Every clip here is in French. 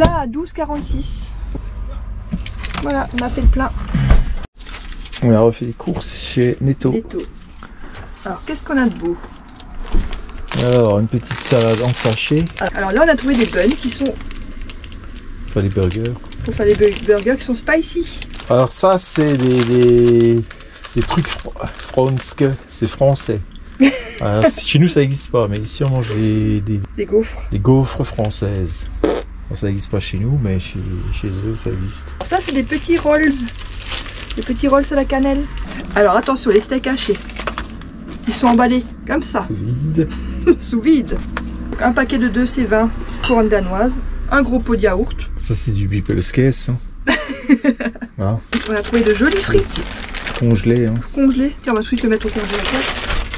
plein à 12,46. Voilà, on a fait le plein. On a refait les courses chez Netto. Alors, qu'est-ce qu'on a de beau? Alors, une petite salade en sachet. Alors là, on a trouvé des buns qui sont Pas des burgers. pour faire les bu- burgers qui sont spicy. Alors ça, c'est des, des, des trucs franske, c'est français. Alors, chez nous, ça n'existe pas, mais ici, on mange des, des, Des gaufres. des gaufres françaises. Bon, ça n'existe pas chez nous, mais chez, chez eux, ça existe. Ça, c'est des petits rolls. Des petits rolls à la cannelle. Alors attention, les steaks hachés. Ils sont emballés comme ça, Vide. sous vide. Un paquet de 2 c'est 20 couronnes danoises. Un gros pot de yaourt. Ça, c'est du Bipelskes. Hein. On a trouvé de jolies frites Congelé. Hein. congelées. Tiens, on va tout de suite le mettre au congélateur.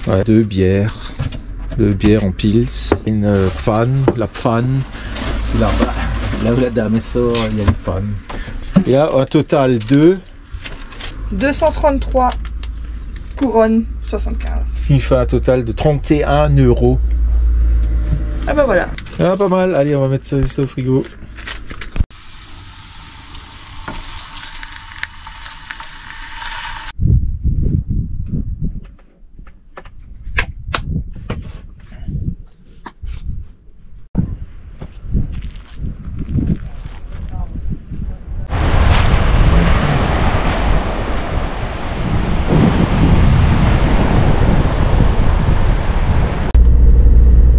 Ouais, deux bières. Deux bières en pils. Une euh, fan. La fan. Là-bas. Là où la dame sort, il y a une fan. Il y a un total de 233 couronnes 75. Ce qui fait un total de 31 euros. Ah bah voilà. Ah, pas mal. Allez, on va mettre ça, ça au frigo.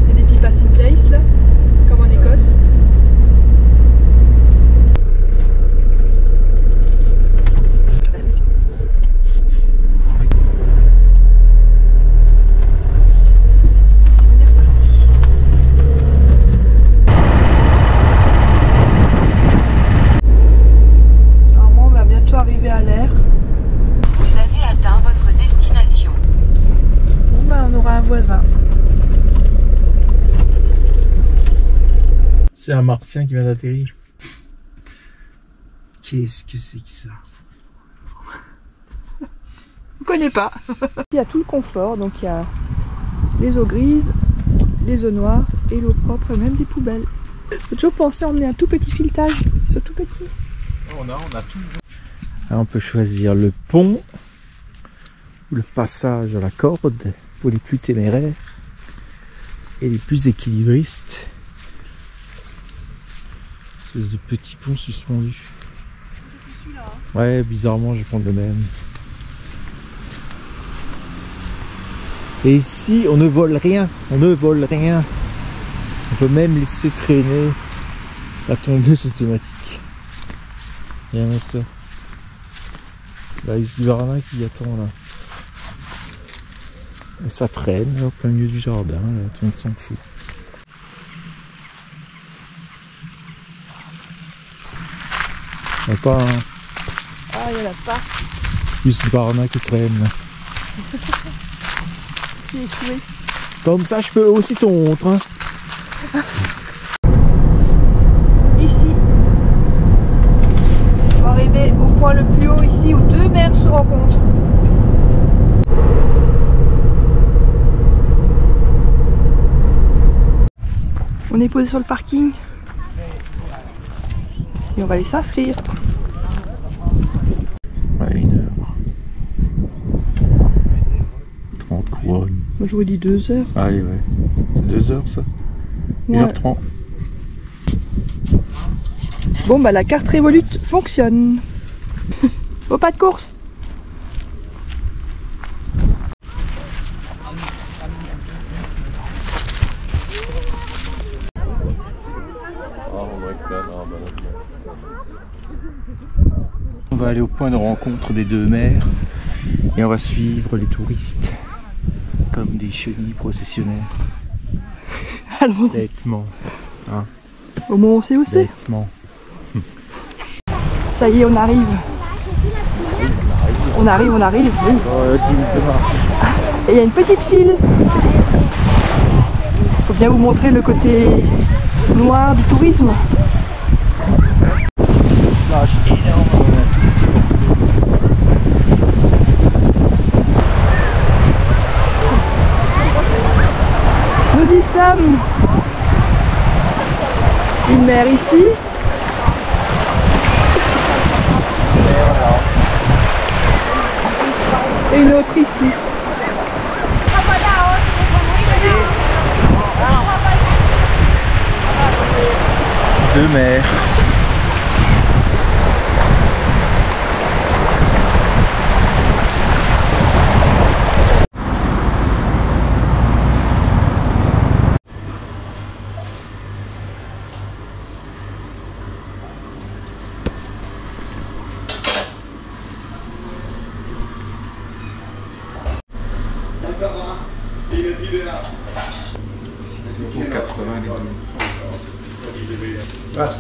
Il y a des petits passing place là, comme en Écosse. On est reparti. Normalement, on va bientôt arriver à l'air. Vous avez atteint votre destination. Bon, bah, on aura un voisin. C'est un martien qui vient d'atterrir. Qu'est-ce que c'est que ça? On connaît pas. Il y a tout le confort, donc il y a les eaux grises, les eaux noires et l'eau propre, et même des poubelles. Faut toujours penser à emmener un tout petit filetage, ce tout petit. On a, on a tout. On peut choisir le pont ou le passage à la corde pour les plus téméraires et les plus équilibristes. Espèce de petit pont suspendu. Ouais, bizarrement, je vais prendre le même. Et ici, on ne vole rien. On ne vole rien. On peut même laisser traîner la tondeuse automatique. Regardez ça. Là, il y a Varna qui attend là. Et ça traîne là, au plein milieu du jardin. Là, tout le monde s'en fout. Il n'y a pas un Ah, il y en a pas. juste Varna qui traîne. C'est échoué. Comme ça, je peux aussi tondre. Hein. Ici. On va arriver au point le plus haut ici où deux mers se rencontrent. On est posé sur le parking. Et on va aller s'inscrire. Ouais, une heure. 30 couronnes. Moi je vous dis deux heures. Allez, ouais. C'est deux heures ça Ouais. 1h30. Bon bah la carte Revolut fonctionne. Au pas de course. On va aller au point de rencontre des deux mers et on va suivre les touristes comme des chenilles processionnaires. Allons-y. Bêtement. Au moment où c'est où c'est. Bêtement. Ça y est, on arrive. On arrive, on arrive. oui. Et il y a une petite file. Faut bien vous montrer le côté noir du tourisme. Une mer ici. Et une autre ici. Deux mers.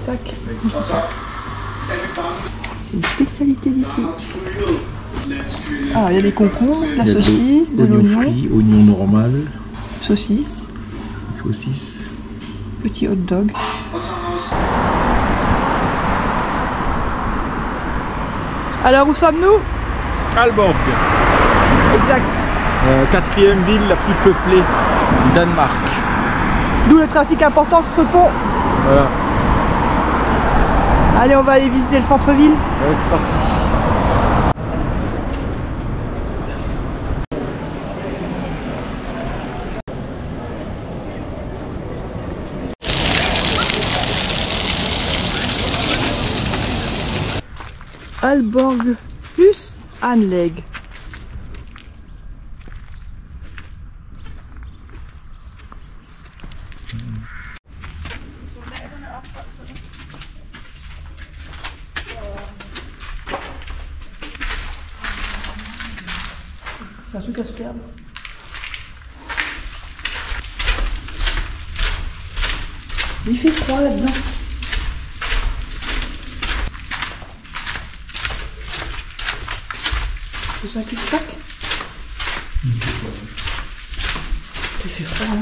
Tac. C'est une spécialité d'ici. Ah, il y a des concombres, de la saucisse, de oignon l'oignon, frit, oignon normal, saucisse, saucisse. petit hot dog. Alors où sommes-nous? Alborg, Exact. Euh, quatrième ville la plus peuplée du Danemark. D'où le trafic important sur ce pont. Voilà, Allez, on va aller visiter le centre-ville. Ouais, c'est parti. Alborg plus Anleg. C'est un truc à se perdre. Il fait froid là-dedans. C'est un cul-de-sac Froid là.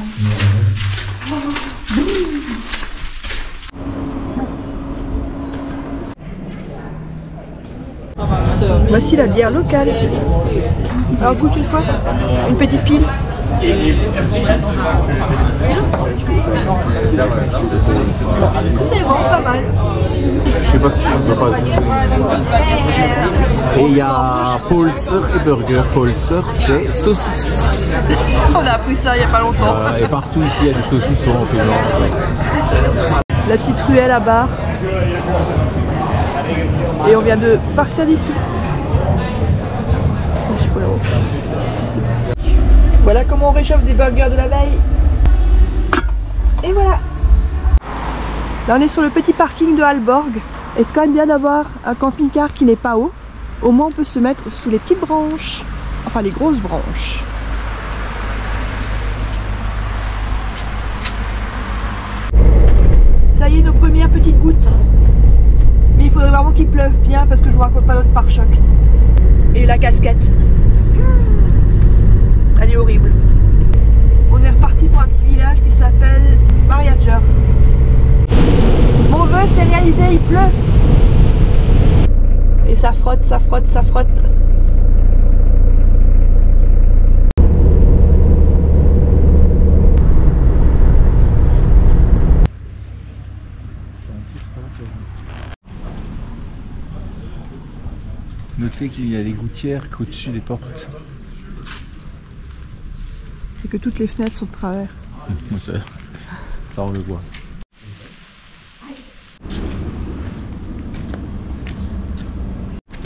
Voici la bière locale. Alors goûte une fois Une petite pils C'est bon, pas mal. Je sais pas si je peux pas Et il y a Polzer et Burger. Polzer, c'est saucisse. On a appris ça il y a pas longtemps. Euh, et partout ici, il y a des saucissons en. La petite ruelle à bar. Et on vient de partir d'ici. Voilà comment on réchauffe des burgers de la veille. Et voilà. Là on est sur le petit parking de Halborg. Et c'est quand même bien d'avoir un camping-car qui n'est pas haut. Au moins on peut se mettre sous les petites branches. Enfin les grosses branches. Ça y est, nos premières petites gouttes. Mais il faudrait vraiment qu'il pleuve bien parce que je vous raconte pas notre pare-choc. Et la casquette. Elle est horrible. On est reparti pour un petit village qui s'appelle Mariager. Mon vœu s'est réalisé, il pleut. Et ça frotte, ça frotte, ça frotte. Notez qu'il y a des gouttières qu'au-dessus des portes. Que toutes les fenêtres sont de travers. ça, ça, on le voit.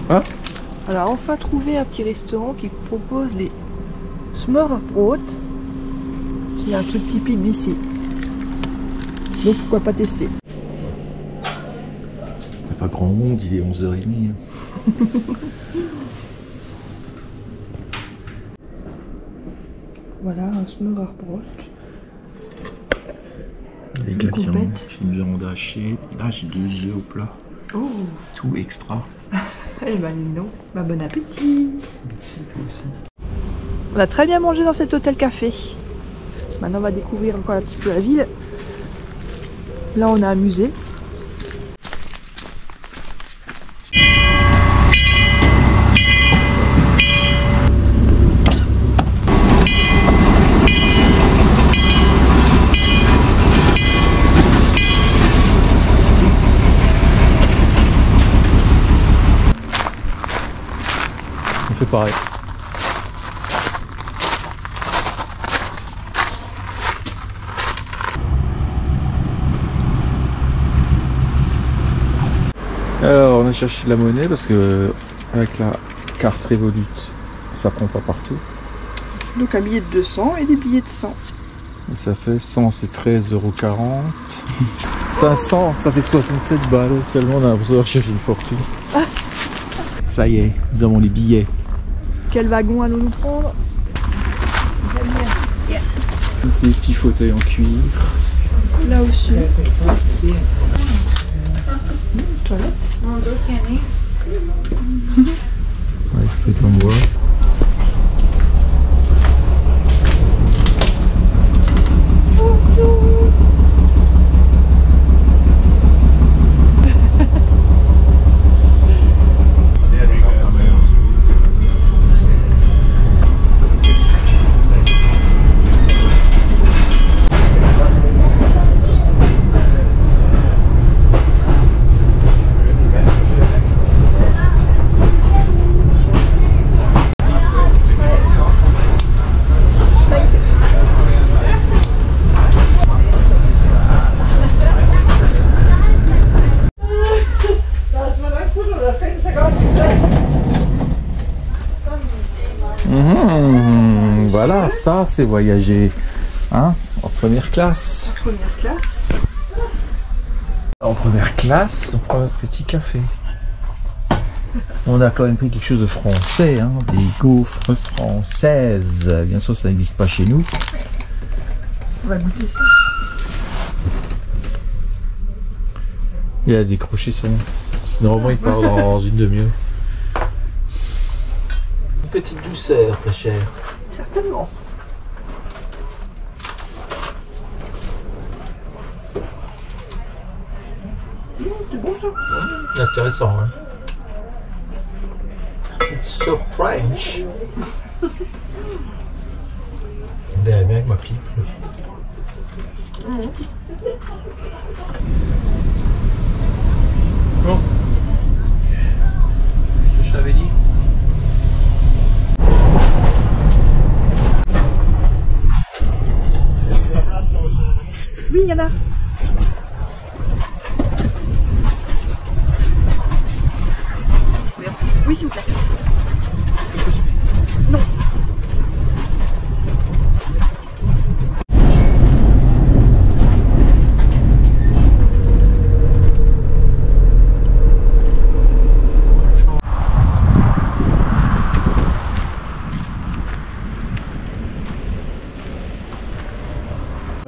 On a enfin trouvé un petit restaurant qui propose les smørrebrød. C'est un truc typique d'ici. Donc pourquoi pas tester Il n'y a pas grand monde, il est 11h30. Voilà, un smørrebrød. Les Une gars, viande, j'ai une viande hachée. Ah, j'ai deux œufs au plat. Oh Tout extra. Eh ben donc, bah, bon appétit Merci, toi aussi. On a très bien mangé dans cet hôtel café. Maintenant on va découvrir encore un petit peu la ville. Là on a un musée. il fait pareil. Alors on a cherché la monnaie parce que avec la carte Revolut ça prend pas partout. Donc un billet de 200 et des billets de 100. Ça fait 100 c'est 13,40€. 500 ça fait 67 balles seulement on a l'impression d'avoir cherché une fortune. Ah. Ça y est, nous avons les billets. Quel wagon allons-nous prendre Ces petits fauteuils en cuir. Là aussi. Ouais, c'est en bois. Voilà, ça c'est voyager. Hein en première classe. Première classe. En première classe, on prend notre petit café. On a quand même pris quelque chose de français, hein, des gaufres françaises. Bien sûr, ça n'existe pas chez nous. On va goûter ça. Il a décroché son. Normalement, il part dans une demi-heure. Une petite douceur, très chère. Certainement. Mmh, C'est bon ça. Intéressant, hein. It's so French. Dirait bien avec ma pipe. Bon. Qu'est-ce que je t'avais dit? Oui, il y en a. Oui, s'il vous plaît.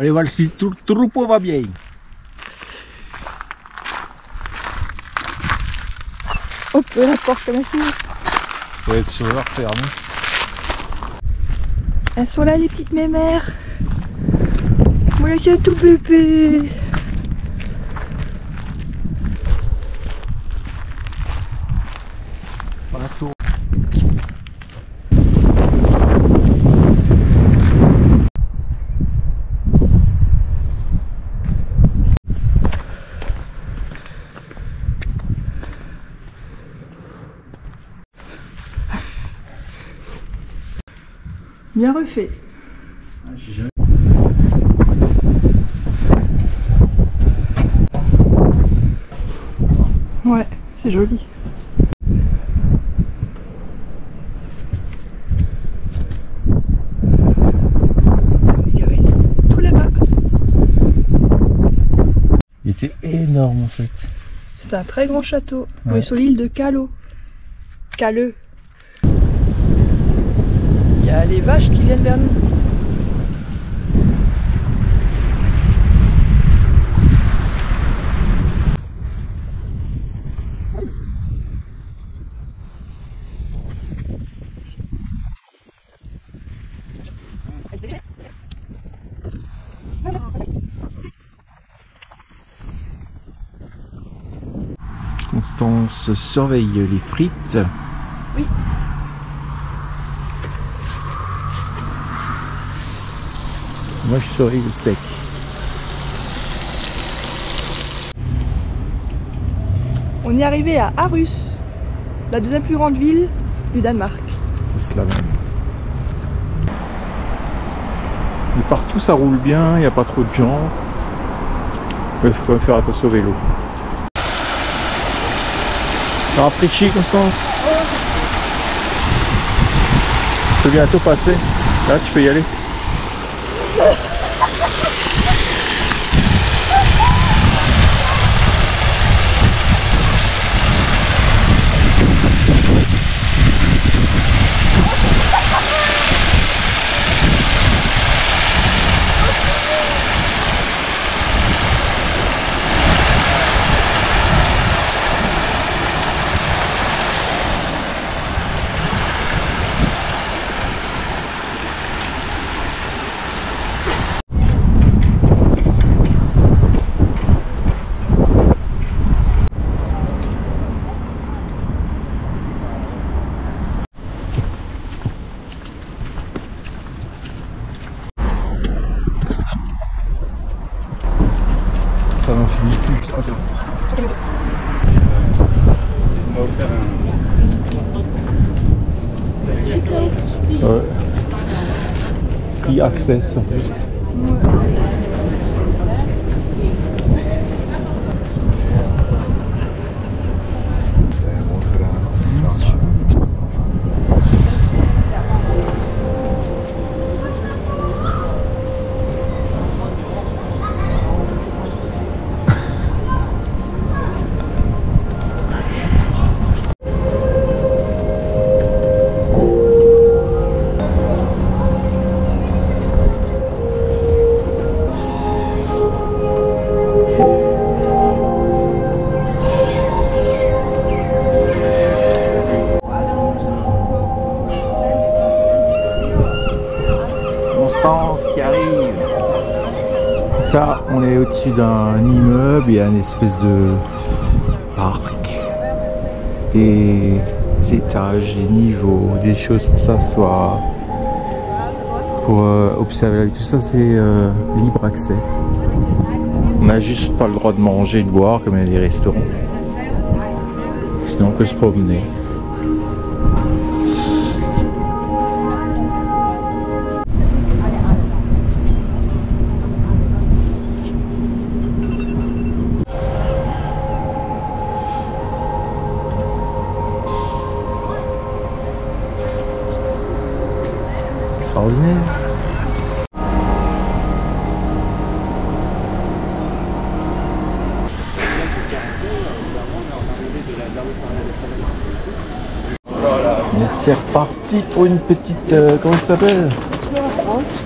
Allez voir si tout le troupeau va bien. Hop, la porte s'ouvre. Faut être sur leur ferme. Elles sont là, les petites mémères. Voilà, c'est tout bébé. Bien refait. Ouais, c'est joli. Il était énorme en fait. C'est un très grand château. On est sur l'île de Calo. Caleux. Il y a les vaches qui viennent vers nous. Constance surveille les frites. Oui. Moi je surveille le steak. On est arrivé à Aarhus, la deuxième plus grande ville du Danemark. C'est cela même. Mais partout ça roule bien, il n'y a pas trop de gens. Il faut quand même faire attention au vélo. Rafraîchi, Constance? Vais bientôt passer. Là, tu peux y aller. Oh, my God. accesso. Espèce de parc, des étages, des niveaux, des choses pour s'asseoir, pour euh, observer. Tout ça, c'est euh, libre accès. On n'a juste pas le droit de manger et de boire comme il y a des restaurants. Sinon, on peut se promener. Extraordinaire. C'est reparti pour une petite. euh, comment ça s'appelle?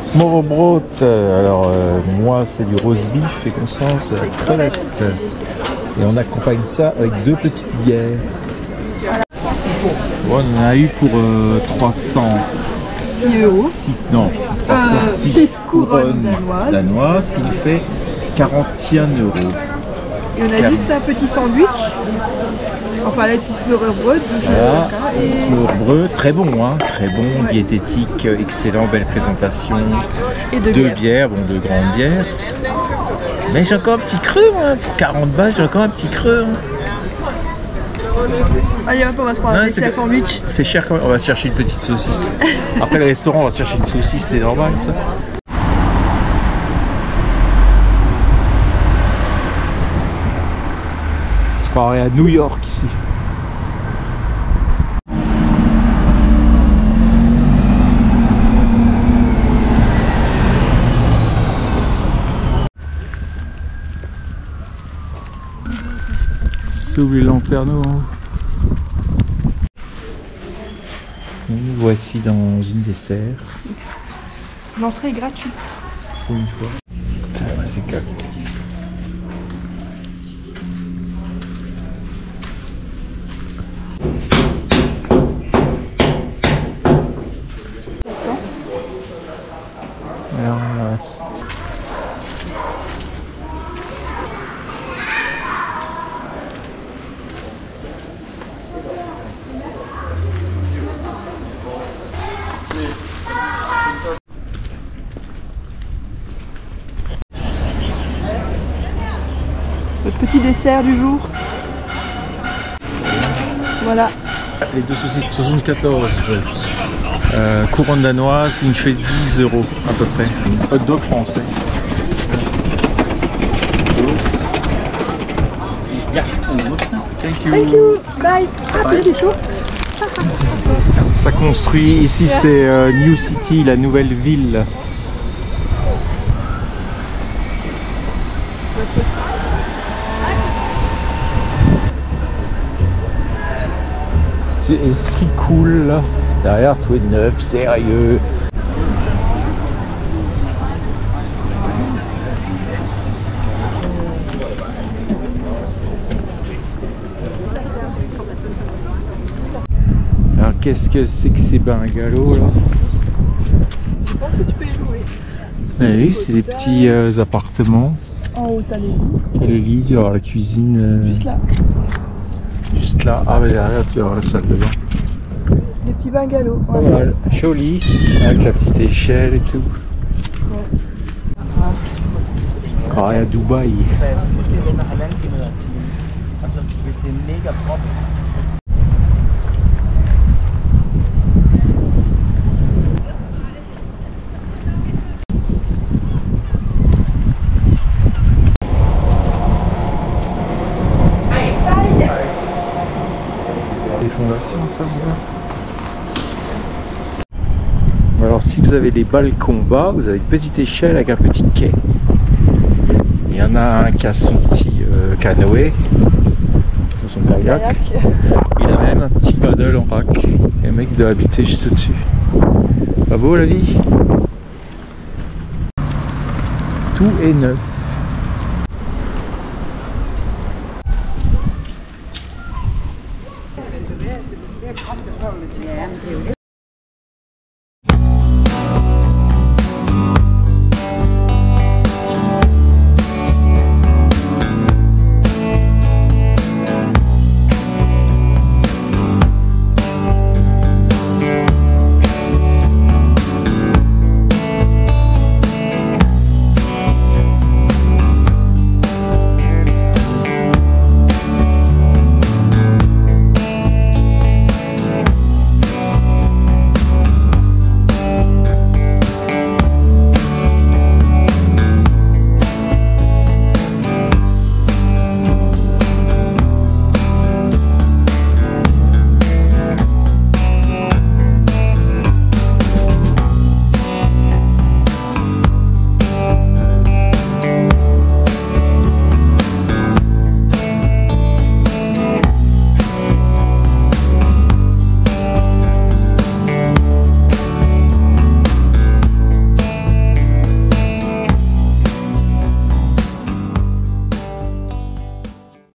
Smorbrot. Alors, euh, moi, c'est du roast beef et Constance, la crevette. Et on accompagne ça avec deux petites bières. On en a eu pour euh, 300. 6 euros. 6, non, Euh, 306 six couronnes danoises. danoises, ce qui nous fait 41 euros. Et on a juste un petit sandwich. Enfin, là, petit smørrebrød. de Voilà, Et très bon, hein, très bon, diététique, euh, excellent, belle présentation. et de Deux bière. bières, bon, deux grandes bières. Mais j'ai encore un petit creux, moi, pour 40 balles, j'ai encore un petit creux. hein. Allez, hop, on va se prendre un c'est dessert sandwich. C'est cher quand même, on va se chercher une petite saucisse. Après le restaurant, on va se chercher une saucisse, c'est normal ça. On se croirait à New York ici. S'ouvre les lanternes en haut. Nous voici dans une des serres, L'entrée est gratuite. pour une fois. Ah c'est calme dessert du jour. Voilà. Les deux saucisses, 74. Euh, couronne danoise, il me fait 10 euros à peu près. Hot dog français. Thank you. Thank you. Bye. Ah, des. Ça construit. Ici, c'est euh, New City, la nouvelle ville. Esprit cool là. Derrière, tout est neuf, sérieux. Alors qu'est-ce que c'est que ces bungalows là? Je pense que tu peux louer. Eh Oui, c'est des petits euh, appartements. En haut, t'as les lits. T'as le lit, tu vas avoir la cuisine euh, Juste là. Juste là. Ah, mais derrière, tu vas avoir la salle de bain. Des petits bungalows. Pas ouais. mal. Joli. Avec la petite échelle et tout. On se croirait à Dubaï du bist ein mega Prop. Les fondations, ça va. Alors si vous avez les balcons bas, vous avez une petite échelle avec un petit quai. Il y en a un qui a son petit euh, canoë, son kayak. Kayak. Il a même un petit paddle en rack. Et le mec doit habiter juste au-dessus. Pas beau la vie? Tout est neuf.